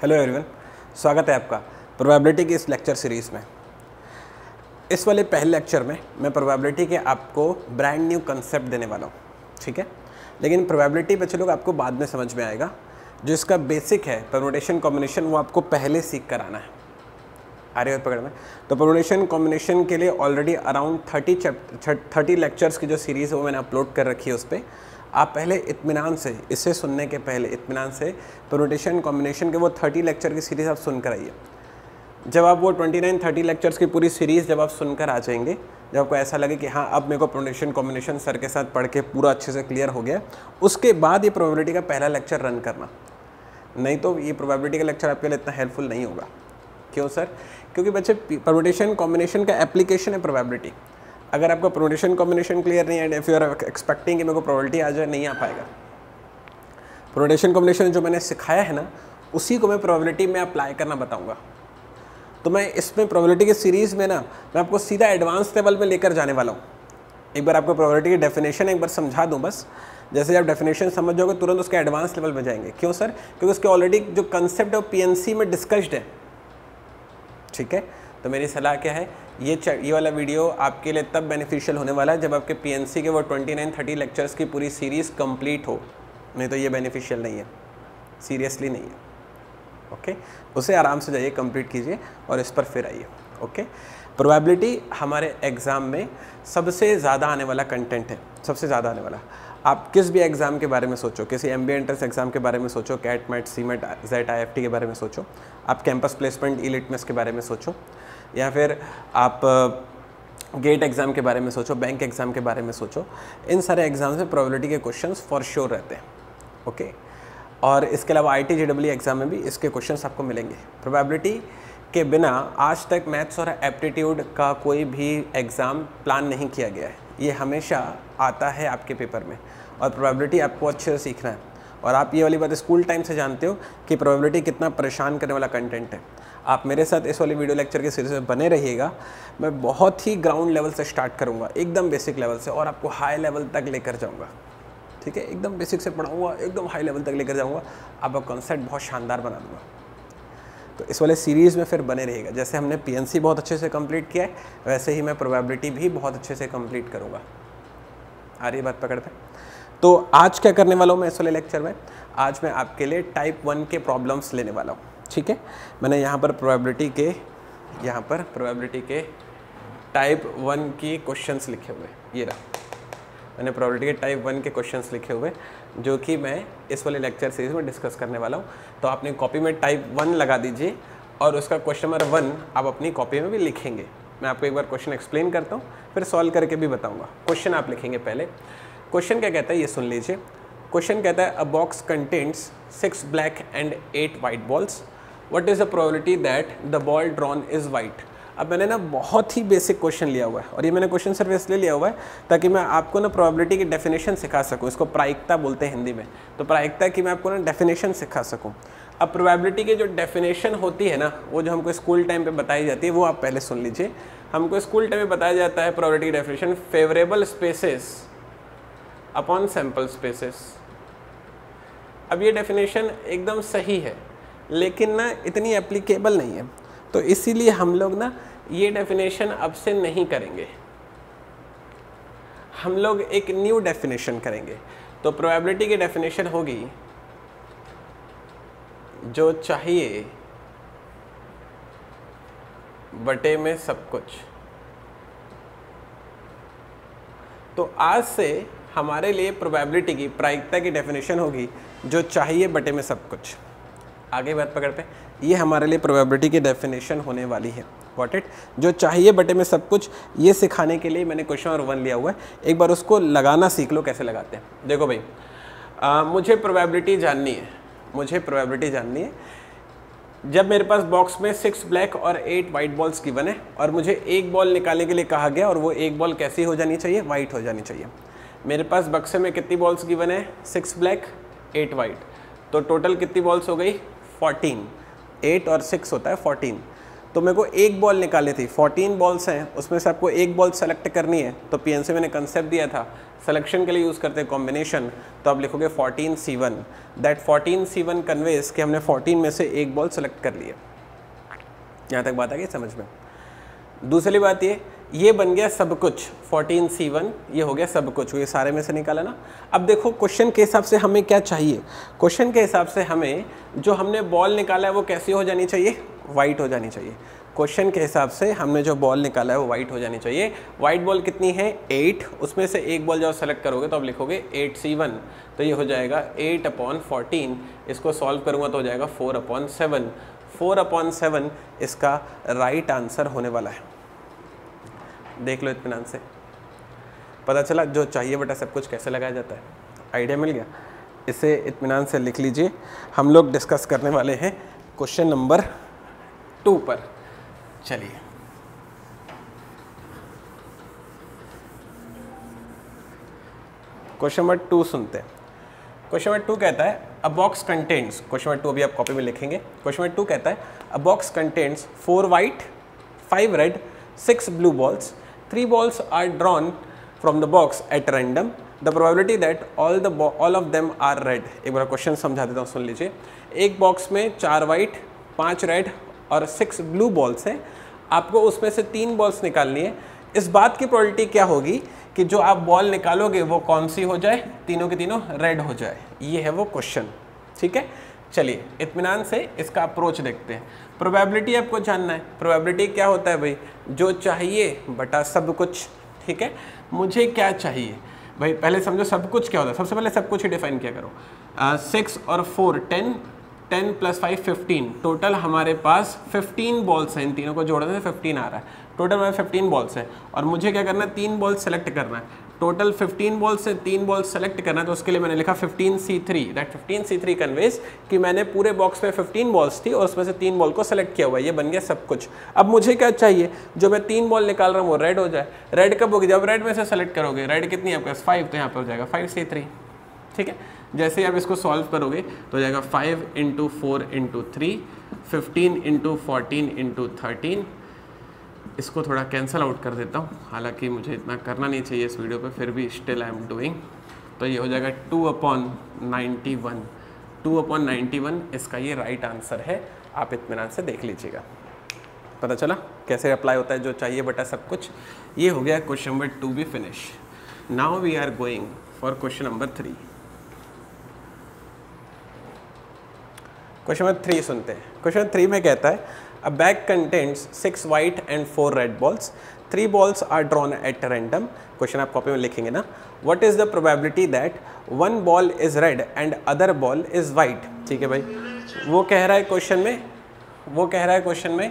Hello everyone स्वागत है आपका प्रोबेबिलिटी की इस लेक्चर सीरीज़ में। इस वाले पहले लेक्चर में मैं प्रोबेबिलिटी के आपको ब्रांड न्यू कंसेप्ट देने वाला हूँ, ठीक है? लेकिन प्रोबेबिलिटी बच्चे लोग आपको बाद में समझ में आएगा। जो इसका बेसिक है परमोटेशन कॉम्बिनेशन वो आपको पहले सीख कर आना है। आ रही है पकड़ में? तो परमोटेशन कॉम्बिनेशन के लिए already around thirty chapter thirty lectures की जो सीरीज़ है, वो मैंने अपलोड कर रखी है उस पर आप पहले इतमान से, इसे सुनने के पहले इतमान से प्रोटेशन कॉम्बिनेशन के वो थर्टी लेक्चर की सीरीज़ आप सुनकर आइए। जब आप वो ट्वेंटी नाइन थर्टी लेक्चर्स की पूरी सीरीज़ जब आप सुनकर आ जाएँगे, जब आपको ऐसा लगे कि हाँ अब मेरे को प्रोनेशन कॉम्बिनेशन सर के साथ पढ़ के पूरा अच्छे से क्लियर हो गया, उसके बाद ये प्रोबेबिलिटी का पहला लेक्चर रन करना। नहीं तो ये प्रोबेबिलिटी का लेक्चर आपके लिए इतना हेल्पफुल नहीं होगा। क्यों सर क्योंकि बच्चे परमुटेशन कॉम्बिनेशन का एप्लीकेशन है प्रोबेबिलिटी अगर आपका परमुटेशन कॉम्बिनेशन क्लियर नहीं है इफ़ यू आर एक्सपेक्टिंग कि मेरे को प्रोबेबिलिटी आ जाए, नहीं आ पाएगा। परमुटेशन कॉम्बिनेशन जो मैंने सिखाया है ना, उसी को मैं प्रोबेबिलिटी में अप्लाई करना बताऊँगा। तो मैं इसमें प्रोबेबिलिटी की सीरीज़ में ना, मैं आपको सीधा एडवांस लेवल में लेकर जाने वाला हूँ। एक बार आपको प्रोबेबिलिटी की डेफिनेशन एक बार समझा दूँ बस। जैसे आप डेफिनेशन समझ जाओगे, तुरंत उसके एडवांस लेवल में जाएँगे। क्यों सर? क्योंकि उसके ऑलरेडी जो कंसेप्ट है, वो पी में डिस्कस्ड है। ठीक है? तो मेरी सलाह क्या है? ये ये वाला वीडियो आपके लिए तब बेनिफिशियल होने वाला है जब आपके पीएनसी के वो 29 30 लेक्चर्स की पूरी सीरीज़ कंप्लीट हो। नहीं तो ये बेनिफिशियल नहीं है। सीरियसली नहीं है। ओके उसे आराम से जाइए कंप्लीट कीजिए और इस पर फिर आइए। ओके प्रोबेबिलिटी हमारे एग्ज़ाम में सबसे ज़्यादा आने वाला कंटेंट है। सबसे ज़्यादा आने वाला। आप किस भी एग्ज़ाम के बारे में सोचो, किसी एम बी एंट्रेंस एग्ज़ाम के बारे में सोचो CAT MAT C MAT XAT I F T के बारे में सोचो आप कैंपस प्लेसमेंट लिटमेस के बारे में सोचो, या फिर आप गेट एग्ज़ाम के बारे में सोचो बैंक एग्ज़ाम के बारे में सोचो, इन सारे एग्ज़ाम में प्रोबेबिलिटी के क्वेश्चंस फॉर श्योर रहते हैं ओके और इसके अलावा आई टी एग्ज़ाम में भी इसके क्वेश्चंस आपको मिलेंगे। प्रोबेबिलिटी के बिना आज तक मैथ्स और एप्टीट्यूड का कोई भी एग्ज़ाम प्लान नहीं किया गया है। ये हमेशा आता है आपके पेपर में और प्रोबेबिलिटी आपको अच्छे से सीखना है। और आप ये वाली बात स्कूल टाइम से जानते हो कि प्रोबेबिलिटी कितना परेशान करने वाला कंटेंट है। आप मेरे साथ इस वाली वीडियो लेक्चर के सीरीज़ में बने रहिएगा। मैं बहुत ही ग्राउंड लेवल से स्टार्ट करूँगा, एकदम बेसिक लेवल से, और आपको हाई लेवल तक लेकर जाऊँगा। ठीक है? एकदम बेसिक से पढ़ाऊँगा, एकदम हाई लेवल तक लेकर जाऊँगा। आपका कॉन्सेप्ट बहुत शानदार बना दूँगा। तो इस वाले सीरीज़ में फिर बने रहेगा जैसे हमने पीएनसी बहुत अच्छे से कंप्लीट किया है, वैसे ही मैं प्रोबेबिलिटी भी बहुत अच्छे से कंप्लीट करूँगा। आ रही बात पकड़ पे? तो आज क्या करने वाला हूँ मैं इस वाले लेक्चर में? आज मैं आपके लिए टाइप वन के प्रॉब्लम्स लेने वाला हूँ, ठीक है? मैंने यहाँ पर प्रोबेबिलिटी के, यहाँ पर प्रोबेबिलिटी के टाइप वन की क्वेश्चंस लिखे हुए ये रहा। मैंने प्रोबेबिलिटी के टाइप वन के क्वेश्चंस लिखे हुए जो कि मैं इस वाले लेक्चर सीरीज़ में डिस्कस करने वाला हूँ। तो आपने कॉपी में टाइप वन लगा दीजिए और उसका क्वेश्चन नंबर वन आप अपनी कॉपी में भी लिखेंगे। मैं आपको एक बार क्वेश्चन एक्सप्लेन करता हूँ, फिर सॉल्व करके भी बताऊँगा। क्वेश्चन आप लिखेंगे पहले। क्वेश्चन क्या कहता है? ये सुन लीजिए। क्वेश्चन कहता है, a box contents six black and eight white balls what is the probability that the ball drawn is white अब मैंने ना बहुत ही बेसिक क्वेश्चन लिया हुआ है और ये मैंने क्वेश्चन सिर्फ़ इसलिए लिया हुआ है ताकि मैं आपको ना प्रोबेबिलिटी की डेफिनेशन सिखा सकूँ। इसको प्रायिकता बोलते हैं हिंदी में। तो प्रायिकता की मैं आपको ना डेफिनेशन सिखा सकूँ। अब प्रोबेबिलिटी की जो डेफिनेशन होती है ना, वो जो हमको स्कूल टाइम पे बताई जाती है, वो आप पहले सुन लीजिए। हमको स्कूल टाइम में बताया जाता है प्रोबेबिलिटी की definition favourable spaces upon sample spaces अब ये डेफिनेशन एकदम सही है, लेकिन ना इतनी एप्लीकेबल नहीं है। तो इसीलिए हम लोग ना ये डेफिनेशन अब से नहीं करेंगे। हम लोग एक न्यू डेफिनेशन करेंगे। तो प्रोबेबिलिटी की डेफिनेशन होगी, जो चाहिए, बटे में सब कुछ। तो आज से हमारे लिए प्रोबेबिलिटी की प्रायिकता की डेफिनेशन होगी जो चाहिए बटे में सब कुछ। आगे बात पकड़ पे। ये हमारे लिए प्रोबेबिलिटी की डेफिनेशन होने वाली है। वॉट इट जो चाहिए बटे में सब कुछ ये सिखाने के लिए मैंने क्वेश्चन और वन लिया हुआ है। एक बार उसको लगाना सीख लो कैसे लगाते हैं। देखो भाई आ, मुझे प्रोबेबिलिटी जाननी है। मुझे प्रोबेबिलिटी जाननी है। जब मेरे पास बॉक्स में सिक्स ब्लैक और एट वाइट बॉल्स गिवन है और मुझे एक बॉल निकालने के लिए कहा गया और वो एक बॉल कैसी हो जानी चाहिए? वाइट हो जानी चाहिए। मेरे पास बक्से में कितनी बॉल्स गिवन है? सिक्स ब्लैक एट वाइट तो टोटल कितनी बॉल्स हो गई? फोर्टीन एट और सिक्स होता है फोर्टीन तो मेरे को एक बॉल निकाली थी। 14 बॉल्स हैं। उसमें से आपको एक बॉल सेलेक्ट करनी है। तो पीएनसी मैंने कंसेप्ट दिया था। सिलेक्शन के लिए यूज़ करते हैं कॉम्बिनेशन तो आप लिखोगे 14 C one that 14 C one conveys कि हमने 14 में से एक बॉल सेलेक्ट कर लिया यहाँ तक बात आ गई समझ में। दूसरी बात ये ये बन गया सब कुछ 14 सी वन ये हो गया सब कुछ, ये सारे में से निकाला ना। अब देखो क्वेश्चन के हिसाब से हमें क्या चाहिए? क्वेश्चन के हिसाब से हमें जो हमने बॉल निकाला है, वो कैसी हो जानी चाहिए? वाइट हो जानी चाहिए। क्वेश्चन के हिसाब से हमने जो बॉल निकाला है, वो वाइट हो जानी चाहिए। वाइट बॉल कितनी है? एट उसमें से एक बॉल जब सेलेक्ट करोगे तो आप लिखोगे एट सी वन तो ये हो जाएगा एट अपॉन फोर्टीन इसको सॉल्व करूँगा तो हो जाएगा four upon seven four upon seven इसका राइट right आंसर होने वाला है। देख लो इतमान से। पता चला जो चाहिए बेटा सब कुछ कैसे लगाया जाता है। आइडिया मिल गया। इसे इतमान से लिख लीजिए। हम लोग डिस्कस करने वाले हैं क्वेश्चन नंबर टू पर। चलिए। क्वेश्चन नंबर टू सुनते हैं। क्वेश्चन नंबर टू कहता है a box contents question number two अभी आप कॉपी में लिखेंगे। क्वेश्चन नंबर टू कहता है a box contents four white five red six blue balls three balls are drawn from the box at random the probability that all the all of them are red एक बार question समझा देता हूँ, सुन लीजिए। एक box में चार white पाँच रेड और सिक्स ब्लू बॉल्स हैं। आपको उसमें से तीन बॉल्स निकालनी है। इस बात की प्रोबेबिलिटी क्या होगी कि जो आप बॉल निकालोगे, वो कौन सी हो जाए? तीनों के तीनों रेड हो जाए। ये है वो क्वेश्चन ठीक है? चलिए इतमान से इसका अप्रोच देखते हैं। प्रोबेबिलिटी आपको जानना है। प्रोबेबिलिटी क्या होता है भाई? जो चाहिए, बटा सब कुछ, ठीक है? मुझे क्या चाहिए? भाई, पहले समझो सब कुछ क्या होता है। सबसे पहले सब कुछ ही डिफाइन किया करो। सिक्स और four ten ten plus five fifteen total हमारे पास फिफ्टीन बॉल्स हैं। इन तीनों को जोड़ने से फिफ्टीन आ रहा है। टोटल हमारे फिफ्टीन बॉल्स हैं। और मुझे क्या करना है? तीन बॉल्स सेलेक्ट करना है। टोटल 15 बॉल से तीन बॉल सेलेक्ट करना है तो उसके लिए मैंने लिखा 15 C three that 15 C three conveys कि मैंने पूरे बॉक्स में 15 बॉल्स थी और उसमें से तीन बॉल को सेलेक्ट किया हुआ है। ये बन गया सब कुछ। अब मुझे क्या चाहिए? जो मैं तीन बॉल निकाल रहा हूँ, वो रेड हो जाए। रेड कब होगी? जब रेड में से सेलेक्ट करोगे। रेड कितनी है आपके पास? फाइव तो यहाँ पर हो जाएगा। फाइव सी थ्री ठीक है? जैसे ही आप इसको सॉल्व करोगे तो हो जाएगा five into four into three fifteen into fourteen into thirteen इसको थोड़ा कैंसिल आउट कर देता हूँ। हालाँकि मुझे इतना करना नहीं चाहिए इस वीडियो पे, फिर भी स्टिल आई एम डूइंग तो ये हो जाएगा two upon ninety one two upon ninety one इसका ये राइट आंसर है। आप इतमान से देख लीजिएगा। पता चला कैसे अप्लाई होता है, जो चाहिए बटा सब कुछ। ये हो गया क्वेश्चन नंबर टू भी finish now we are going for question number three question number three सुनते हैं। क्वेश्चन थ्री में कहता है A bag contains six white and four red balls. Three balls are drawn at random. Question आप copy में लिखेंगे ना What is the probability that one ball is red and other ball is white? ठीक है भाई वो कह रहा है क्वेश्चन में वो कह रहा है क्वेश्चन में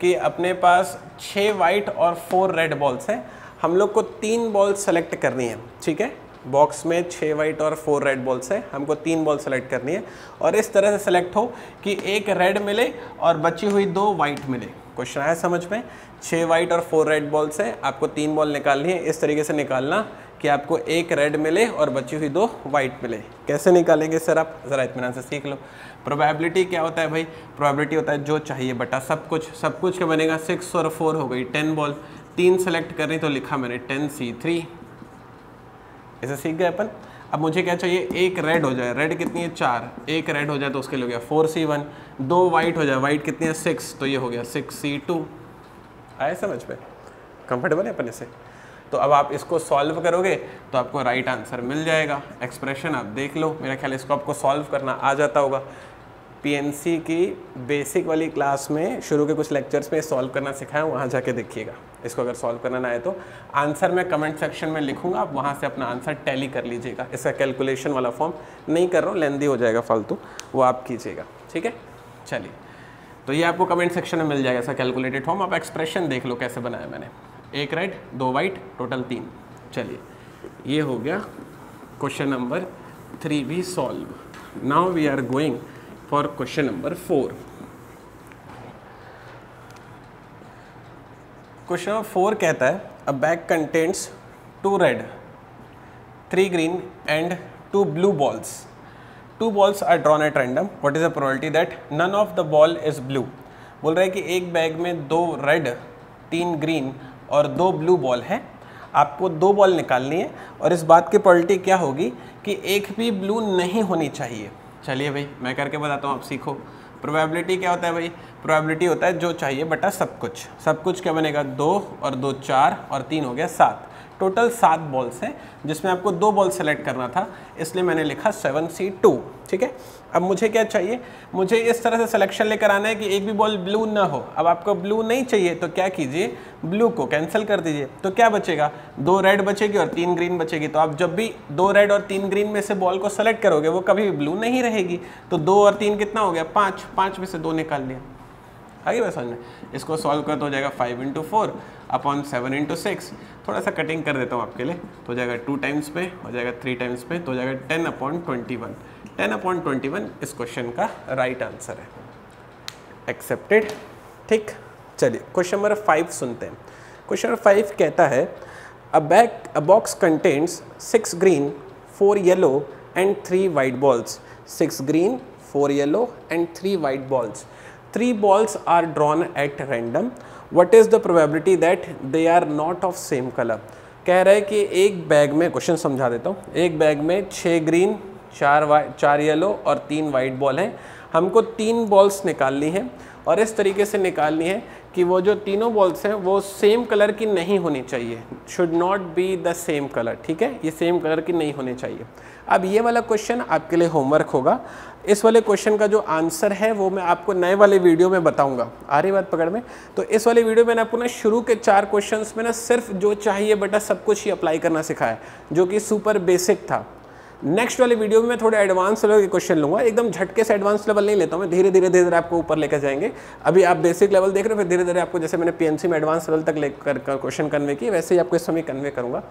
कि अपने पास छः वाइट और फोर रेड बॉल्स हैं हम लोग को तीन बॉल सेलेक्ट करनी है ठीक है बॉक्स में छः वाइट और फोर रेड बॉल्स है। हमको तीन बॉल सेलेक्ट करनी है। और इस तरह से सेलेक्ट हो कि एक रेड मिले और बची हुई दो वाइट मिले। क्वेश्चन आया समझ में? छः वाइट और फोर रेड बॉल्स है। आपको तीन बॉल निकालनी है। इस तरीके से निकालना कि आपको एक रेड मिले और बची हुई दो वाइट मिले। कैसे निकालेंगे सर आप? ज़रा इतमान से सीख लो। प्रोबेबिलिटी क्या होता है भाई? प्रोबेबिलिटी होता है जो चाहिए बटा सब कुछ। सब कुछ क्या बनेगा? सिक्स और फोर हो गई टेन बॉल तीन सेलेक्ट करनी तो लिखा मैंने टेन सी थ्री इसे सीख गए अपन। अब मुझे क्या चाहिए? एक रेड हो जाए। रेड कितनी है? चार। एक रेड हो जाए तो उसके लिए हो गया फोर सी वन दो वाइट हो जाए। वाइट कितनी है? सिक्स तो ये हो गया सिक्स सी टू आए समझ में? कंफर्टेबल है अपन इसे? तो अब आप इसको सॉल्व करोगे तो आपको राइट आंसर मिल जाएगा। एक्सप्रेशन आप देख लो। मेरा ख्याल इसको आपको सॉल्व करना आ जाता होगा। पीएनसी की बेसिक वाली क्लास में शुरू के कुछ लेक्चर्स में सॉल्व करना सिखाया, वहाँ जाके देखिएगा। इसको अगर सॉल्व करना ना आए तो। आंसर मैं कमेंट सेक्शन में लिखूँगा, आप वहाँ से अपना आंसर टैली कर लीजिएगा। इसका कैलकुलेशन वाला फॉर्म नहीं कर रहा हूँ लेंदी हो जाएगा फालतू, वो आप कीजिएगा। ठीक है? चलिए। तो ये आपको कमेंट सेक्शन में मिल जाएगा ऐसा कैलकुलेटेड फॉर्म आप एक्सप्रेशन देख लो कैसे बनाया मैंने। एक रेड दो वाइट टोटल तीन। चलिए। ये हो गया क्वेश्चन नंबर थ्री भी solve now we are going for question number four question number four कहता है a bag contents two red three green and two blue balls two balls are drawn at random what is the probability that none of the ball is blue बोल रहा है कि एक bag में दो red तीन ग्रीन और दो ब्लू बॉल है। आपको दो बॉल निकालनी है और इस बात की पॉलिटी क्या होगी कि एक भी ब्लू नहीं होनी चाहिए। चलिए भाई, मैं करके बताता हूँ, आप सीखो। प्रोबेबिलिटी क्या होता है भाई? प्रोबेबिलिटी होता है जो चाहिए बटा सब कुछ। सब कुछ क्या बनेगा? दो और दो चार और तीन हो गया सात। टोटल सात बॉल्स हैं, जिसमें आपको दो बॉल सेलेक्ट करना था, इसलिए मैंने लिखा सेवन सी टू ठीक है? अब मुझे क्या चाहिए? मुझे इस तरह से सिलेक्शन लेकर आना है कि एक भी बॉल ब्लू ना हो। अब आपको ब्लू नहीं चाहिए तो क्या कीजिए? ब्लू को कैंसिल कर दीजिए। तो क्या बचेगा? दो रेड बचेगी और तीन ग्रीन बचेगी। तो आप जब भी दो रेड और तीन ग्रीन में से बॉल को सेलेक्ट करोगे, वो कभी ब्लू नहीं रहेगी। तो दो और तीन कितना हो गया? पाँच। पाँच में से दो निकाल लिया। आगे बात समझ में इसको सॉल्व कर तो हो जाएगा five into four upon seven into six थोड़ा सा कटिंग कर देता हूँ आपके लिए। तो हो जाएगा टू टाइम्स पे, हो जाएगा थ्री टाइम्स पे तो हो जाएगा ten upon twenty one ten upon twenty one इस क्वेश्चन का राइट right आंसर है। एक्सेप्टेड ठीक। चलिए क्वेश्चन नंबर फाइव सुनते हैं। क्वेश्चन नंबर फाइव कहता है a bag a box contents six green four yellow and three white balls six green four yellow and three white balls three balls are drawn at random. What is the probability that they are not of same color? कह रहा है कि एक bag में question समझा देता हूँ। एक बैग में छः ग्रीन चार वाइट चार येलो और तीन वाइट बॉल हैं। हमको तीन बॉल्स निकालनी है और इस तरीके से निकालनी है कि वो जो तीनों बॉल्स हैं, वो सेम कलर की नहीं होनी चाहिए। Should not be the same colour ठीक है? ये सेम कलर की नहीं होनी चाहिए। अब ये वाला क्वेश्चन आपके लिए होमवर्क होगा। इस वाले क्वेश्चन का जो आंसर है, वो मैं आपको नए वाले वीडियो में बताऊँगा। आ रही बात पकड़ में? तो इस वाले वीडियो में आपको ना शुरू के चार क्वेश्चंस में ना सिर्फ़ जो चाहिए बेटा सब कुछ ही अप्लाई करना सिखाया जो कि सुपर बेसिक था। नेक्स्ट वाले वीडियो में मैं थोड़े एडवांस लेवल के क्वेश्चन लूँगा। एकदम झटके से एडवांस लेवल नहीं लेता हूँ मैं धीरे धीरे धीरे धीरे आपको ऊपर लेकर जाएँगे। अभी आप बेसिक लेवल देख रहे हो, फिर धीरे धीरे आपको जैसे मैंने पीएनसी में एडवांस लेवल तक लेकर क्वेश्चन कन्वे किए, वैसे ही आपको इस समय कन्वे करूँगा।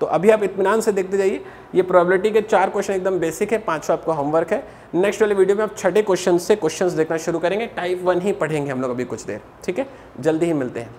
तो अभी आप इतमान से देखते जाइए। ये प्रोबेबिलिटी के चार क्वेश्चन एकदम बेसिक है पाँचवा आपका होमवर्क है। नेक्स्ट वाले वीडियो में आप छठे क्वेश्चन से क्वेश्चन देखना शुरू करेंगे। टाइप वन ही पढ़ेंगे हम लोग अभी कुछ देर, ठीक है? जल्दी ही मिलते हैं।